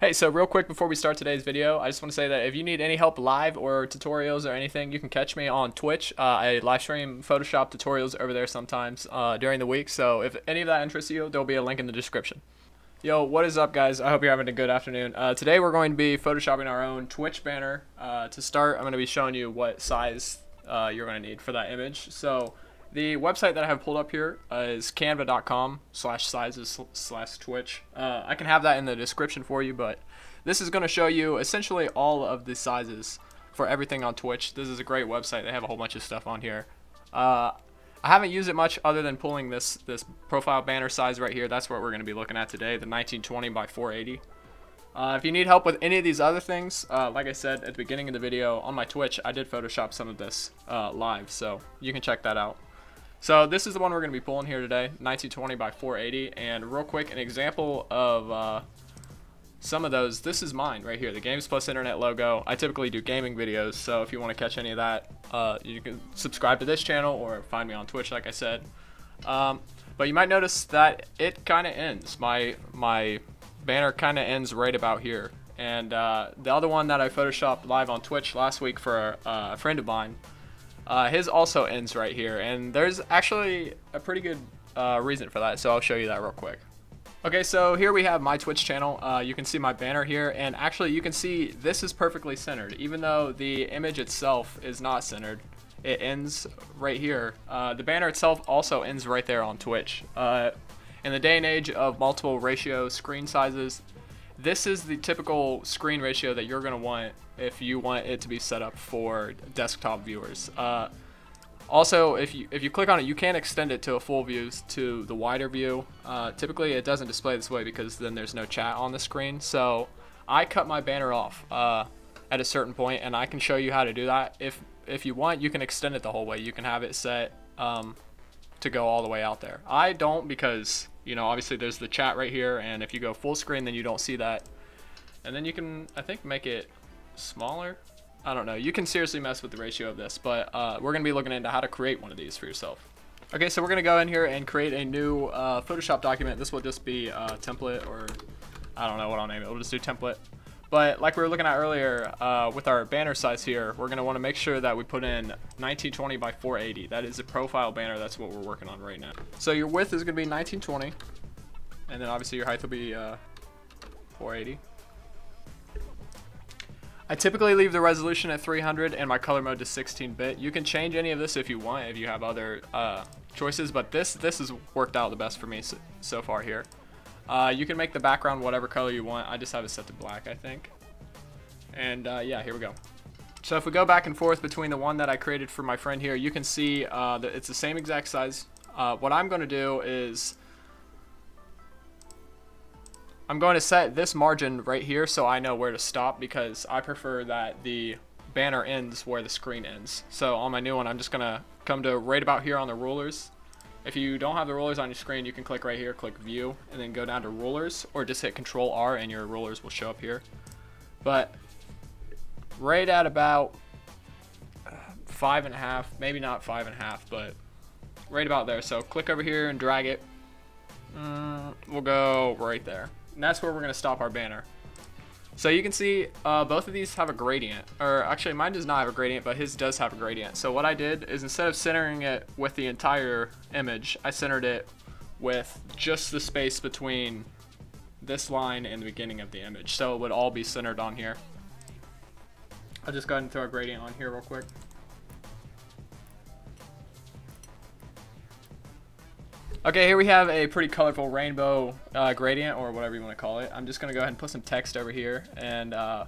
Hey, so real quick before we start today's video, I just want to say that if you need any help live or tutorials or anything, you can catch me on Twitch. Uh, I live stream Photoshop tutorials over there sometimes uh, during the week. So if any of that interests you, there'll be a link in the description. Yo, what is up, guys? I hope you're having a good afternoon. Uh, today we're going to be photoshopping our own Twitch banner. Uh, to start, I'm going to be showing you what size uh, you're going to need for that image. So the website that I have pulled up here uh, is canva.com slash sizes slash twitch. Uh, I can have that in the description for you, but this is going to show you essentially all of the sizes for everything on Twitch. This is a great website. They have a whole bunch of stuff on here. Uh, I haven't used it much other than pulling this this profile banner size right here. That's what we're going to be looking at today, the 1920 by 480. Uh, if you need help with any of these other things, uh, like I said at the beginning of the video, on my Twitch, I did Photoshop some of this uh, live, so you can check that out. So this is the one we're going to be pulling here today, 1920 by 480. And real quick, an example of uh, some of those. This is mine right here, the Games Plus Internet logo. I typically do gaming videos, so if you want to catch any of that, uh, you can subscribe to this channel or find me on Twitch, like I said. Um, but you might notice that it kind of ends. My my banner kind of ends right about here. And uh, the other one that I photoshopped live on Twitch last week for uh, a friend of mine uh, his also ends right here, and there's actually a pretty good uh, reason for that, so I'll show you that real quick. Okay, so here we have my Twitch channel. Uh, you can see my banner here, and actually you can see this is perfectly centered. Even though the image itself is not centered, it ends right here. Uh, the banner itself also ends right there on Twitch. Uh, in the day and age of multiple ratio screen sizes, this is the typical screen ratio that you're going to want if you want it to be set up for desktop viewers. Uh, also, if you if you click on it, you can extend it to a full view to the wider view. Uh, typically, it doesn't display this way because then there's no chat on the screen. So I cut my banner off uh, at a certain point, and I can show you how to do that. If if you want, you can extend it the whole way. You can have it set um, to go all the way out there. I don't because you know obviously there's the chat right here, and if you go full screen, then you don't see that. And then you can I think make it smaller. I don't know. You can seriously mess with the ratio of this, but uh, we're going to be looking into how to create one of these for yourself. Okay, so we're going to go in here and create a new uh, Photoshop document. This will just be a template or I don't know what I'll name it. We'll just do template. But like we were looking at earlier uh, with our banner size here, we're going to want to make sure that we put in 1920 by 480. That is a profile banner. That's what we're working on right now. So your width is going to be 1920. And then obviously your height will be uh, 480. I typically leave the resolution at 300 and my color mode to 16-bit. You can change any of this if you want, if you have other uh, choices, but this this has worked out the best for me so, so far here. Uh, you can make the background whatever color you want. I just have it set to black, I think. And uh, yeah, here we go. So if we go back and forth between the one that I created for my friend here, you can see uh, that it's the same exact size. Uh, what I'm going to do is I'm going to set this margin right here so I know where to stop because I prefer that the banner ends where the screen ends. So on my new one, I'm just going to come to right about here on the rulers. If you don't have the rulers on your screen, you can click right here, click view, and then go down to rulers, or just hit control R and your rulers will show up here. But right at about five and a half, maybe not five and a half, but right about there. So click over here and drag it. Mm, we'll go right there and that's where we're to stop our banner. So you can see uh, both of these have a gradient, or actually mine does not have a gradient, but his does have a gradient. So what I did is instead of centering it with the entire image, I centered it with just the space between this line and the beginning of the image. So it would all be centered on here. I'll just go ahead and throw a gradient on here real quick. Okay, here we have a pretty colorful rainbow uh, gradient, or whatever you want to call it. I'm just going to go ahead and put some text over here. And uh,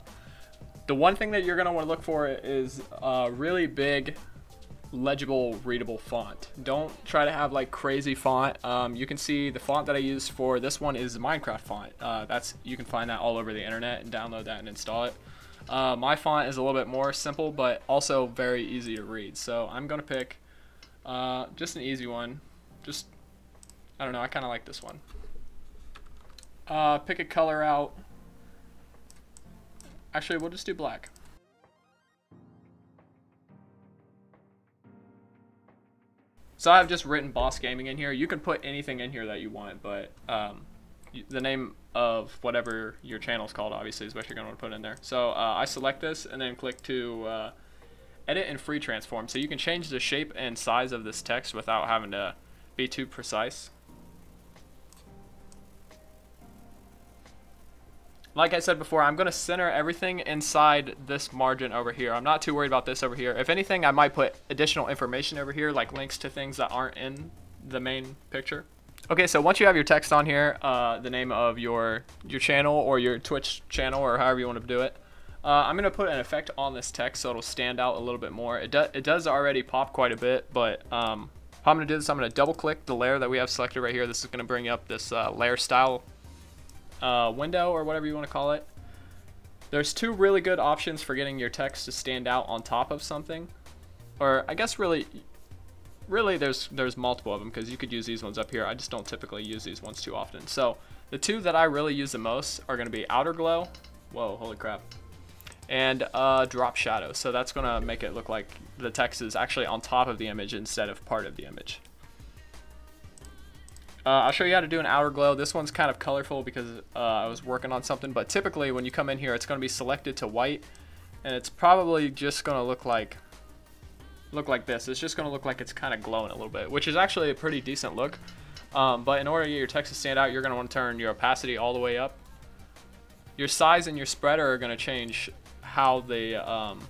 the one thing that you're going to want to look for is a really big, legible, readable font. Don't try to have like crazy font. Um, you can see the font that I use for this one is Minecraft font. Uh, that's You can find that all over the internet and download that and install it. Uh, my font is a little bit more simple, but also very easy to read. So I'm going to pick uh, just an easy one. Just I don't know, I kind of like this one. Uh, pick a color out. Actually, we'll just do black. So I've just written Boss Gaming in here. You can put anything in here that you want, but um, the name of whatever your channel is called, obviously, is what you're going to put in there. So uh, I select this and then click to uh, edit and free transform. So you can change the shape and size of this text without having to be too precise. Like I said before, I'm going to center everything inside this margin over here. I'm not too worried about this over here. If anything, I might put additional information over here, like links to things that aren't in the main picture. Okay, so once you have your text on here, uh, the name of your your channel or your Twitch channel or however you want to do it, uh, I'm going to put an effect on this text so it'll stand out a little bit more. It, do, it does already pop quite a bit, but um, how I'm going to do this, I'm going to double click the layer that we have selected right here. This is going to bring up this uh, layer style uh, window or whatever you want to call it. There's two really good options for getting your text to stand out on top of something. Or I guess really, really there's there's multiple of them because you could use these ones up here. I just don't typically use these ones too often. So the two that I really use the most are going to be outer glow. Whoa, holy crap and uh, drop shadow. So that's going to make it look like the text is actually on top of the image instead of part of the image. Uh, I'll show you how to do an outer glow. This one's kind of colorful because uh, I was working on something, but typically when you come in here, it's going to be selected to white, and it's probably just going to look like look like this. It's just going to look like it's kind of glowing a little bit, which is actually a pretty decent look. Um, but in order to get your text to stand out, you're going to want to turn your opacity all the way up. Your size and your spreader are going to change how the um,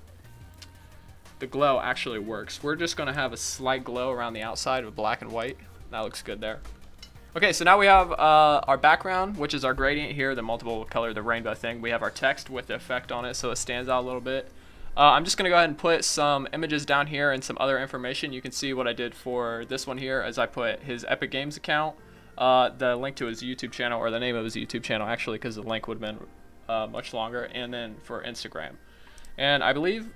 the glow actually works. We're just going to have a slight glow around the outside of black and white. That looks good there. Okay, so now we have uh, our background, which is our gradient here, the multiple color, the rainbow thing. We have our text with the effect on it so it stands out a little bit. Uh, I'm just going to go ahead and put some images down here and some other information. You can see what I did for this one here as I put his Epic Games account, uh, the link to his YouTube channel, or the name of his YouTube channel actually because the link would have been uh, much longer, and then for Instagram. And I believe,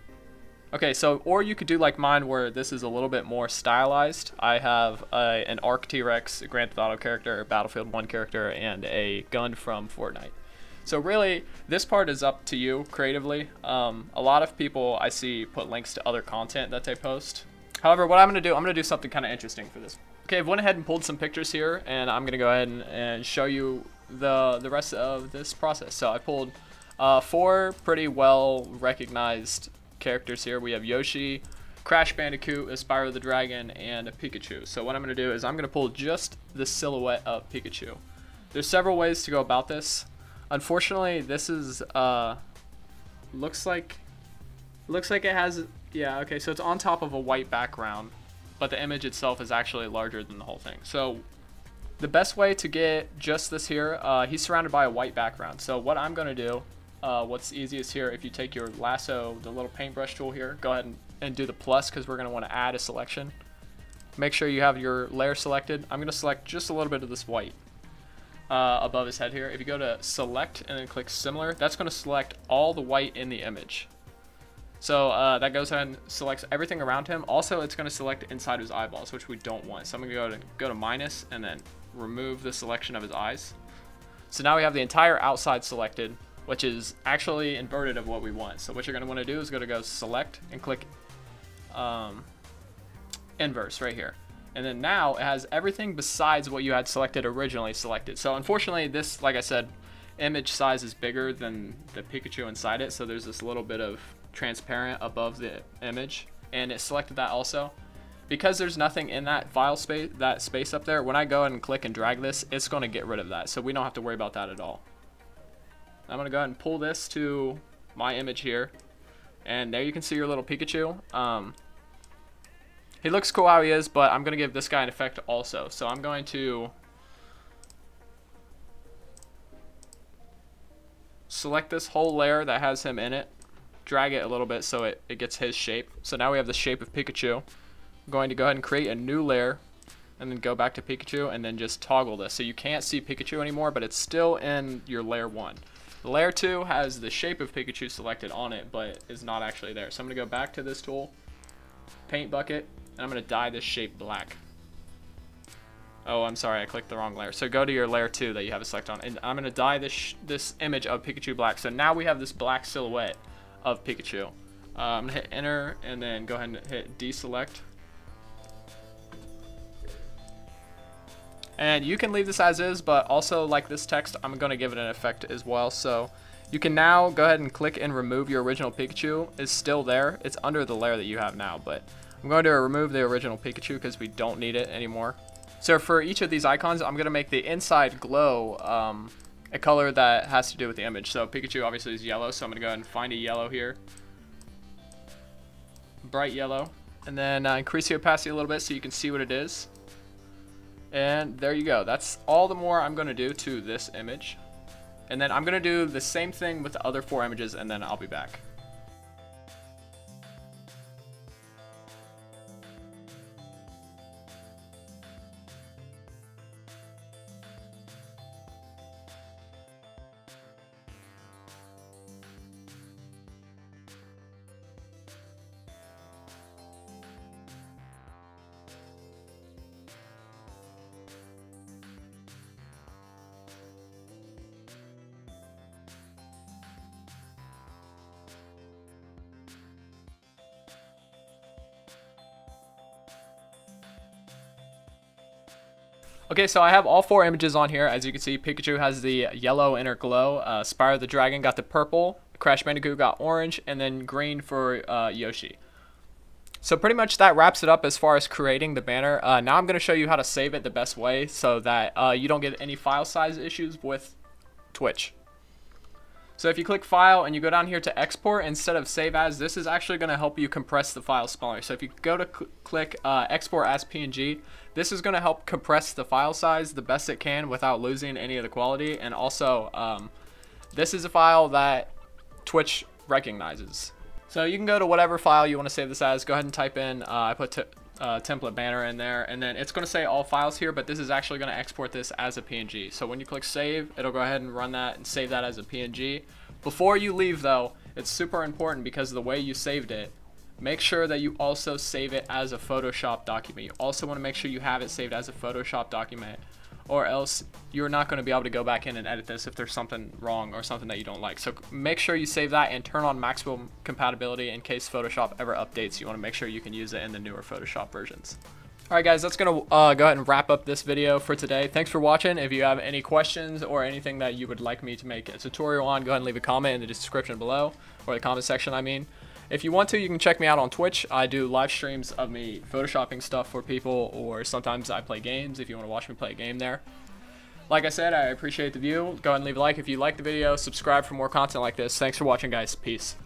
okay, so, or you could do like mine where this is a little bit more stylized. I have an ARK T-Rex, a Grand Theft Auto character, Battlefield 1 character, and a gun from Fortnite. So really, this part is up to you creatively. Um, a lot of people I see put links to other content that they post. However, what I'm going to do, I'm going to do something kind of interesting for this. Okay, I've went ahead and pulled some pictures here, and I'm going to go ahead and, and show you the the rest of this process. So I pulled uh, four pretty well recognized characters here. We have Yoshi, Crash Bandicoot, a Spyro the Dragon, and a Pikachu. So what I'm going to do is I'm going to pull just the silhouette of Pikachu. There's several ways to go about this. Unfortunately, this is uh, looks like looks like it has yeah okay so it's on top of a white background, but the image itself is actually larger than the whole thing. So the best way to get just this here, uh, he's surrounded by a white background. So what I'm going to do, uh, what's easiest here, if you take your lasso, the little paintbrush tool here, go ahead and, and do the plus because we're going to want to add a selection. Make sure you have your layer selected. I'm going to select just a little bit of this white uh, above his head here. If you go to select and then click similar, that's going to select all the white in the image. So uh, that goes ahead and selects everything around him. Also, it's going to select inside his eyeballs, which we don't want. So I'm going go to go to minus and then remove the selection of his eyes. So now we have the entire outside selected, which is actually inverted of what we want. So what you're going to want to do is go to go select and click um, inverse right here. And then now it has everything besides what you had selected originally selected. So unfortunately this, like I said, image size is bigger than the Pikachu inside it. So there's this little bit of transparent above the image and it selected that also because there's nothing in that file space, that space up there, when I go and click and drag this, it's going to get rid of that. So we don't have to worry about that at all. I'm to go ahead and pull this to my image here. And there you can see your little Pikachu. Um, he looks cool how he is, but I'm to give this guy an effect also. So I'm going to select this whole layer that has him in it, drag it a little bit so it, it gets his shape. So now we have the shape of Pikachu I'm going to go ahead and create a new layer and then go back to Pikachu and then just toggle this. So you can't see Pikachu anymore, but it's still in your layer 1. Layer 2 has the shape of Pikachu selected on it, but is not actually there. So I'm going to go back to this tool, paint bucket, and I'm going to dye this shape black. Oh, I'm sorry, I clicked the wrong layer. So go to your layer 2 that you have it selected on, and I'm going to dye this, this image of Pikachu black. So now we have this black silhouette of Pikachu. Uh, I'm going to hit enter, and then go ahead and hit deselect And you can leave this as is, but also like this text, I'm going to give it an effect as well. So you can now go ahead and click and remove your original Pikachu. It's still there. It's under the layer that you have now, but I'm going to remove the original Pikachu because we don't need it anymore. So for each of these icons, I'm going to make the inside glow um, a color that has to do with the image. So Pikachu obviously is yellow, so I'm going to go ahead and find a yellow here. Bright yellow. And then uh, increase the opacity a little bit so you can see what it is. And there you go. That's all the more I'm going to do to this image. And then I'm going to do the same thing with the other four images and then I'll be back. Okay, so I have all four images on here. As you can see, Pikachu has the yellow inner glow. Uh, the Dragon got the purple. Crash Bandicoot got orange. And then green for uh, Yoshi. So pretty much that wraps it up as far as creating the banner. Uh, now I'm going to show you how to save it the best way so that uh, you don't get any file size issues with Twitch. So if you click file and you go down here to export instead of save as, this is actually going to help you compress the file smaller. So if you go to cl click uh, export as PNG, this is going to help compress the file size the best it can without losing any of the quality. And also, um, this is a file that Twitch recognizes. So you can go to whatever file you want to save this as. Go ahead and type in, uh, I put uh, template banner in there, and then it's going to say all files here, but this is actually going to export this as a PNG. So when you click save, it'll go ahead and run that and save that as a PNG. Before you leave though, it's super important because the way you saved it, make sure that you also save it as a Photoshop document. You also want to make sure you have it saved as a Photoshop document or else you're not going to be able to go back in and edit this if there's something wrong or something that you don't like. So make sure you save that and turn on maximum compatibility in case Photoshop ever updates. You want to make sure you can use it in the newer Photoshop versions. Alright guys, that's going to uh, go ahead and wrap up this video for today. Thanks for watching. If you have any questions or anything that you would like me to make a tutorial on, go ahead and leave a comment in the description below, or the comment section I mean. If you want to, you can check me out on Twitch. I do live streams of me photoshopping stuff for people, or sometimes I play games if you want to watch me play a game there. Like I said, I appreciate the view. Go ahead and leave a like if you like the video. Subscribe for more content like this. Thanks for watching, guys. Peace.